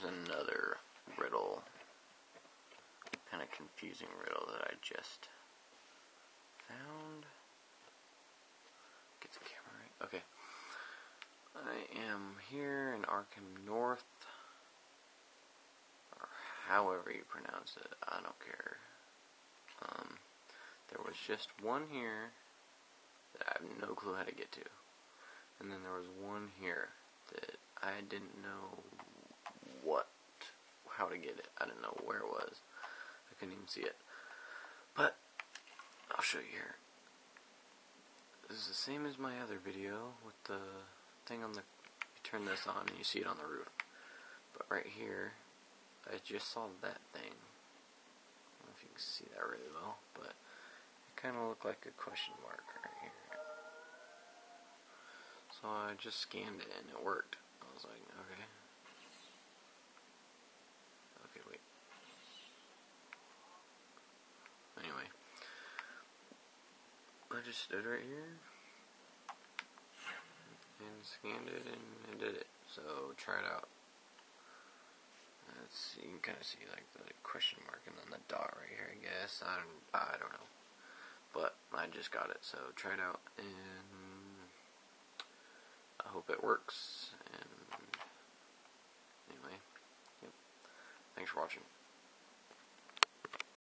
Here's another riddle. Kind of confusing riddle that I just found. Get the camera right. Okay. I am here in Arkham North. Or however you pronounce it. I don't care. Um, there was just one here that I have no clue how to get to. And then there was one here that I didn't know get it. I didn't know where it was. I couldn't even see it. But, I'll show you here. This is the same as my other video with the thing on the, you turn this on and you see it on the roof. But right here, I just saw that thing. I don't know if you can see that really well, but it kind of looked like a question mark right here. So I just scanned it and it worked. I was like, okay. Okay, wait. Anyway. I just stood right here and scanned it and it did it. So try it out. Let's see, you can kind of see like the question mark and then the dot right here, I guess. I don't, I don't know. But I just got it, so try it out and I hope it works. And anyway, yep. Thanks for watching.